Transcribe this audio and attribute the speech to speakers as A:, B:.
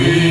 A: We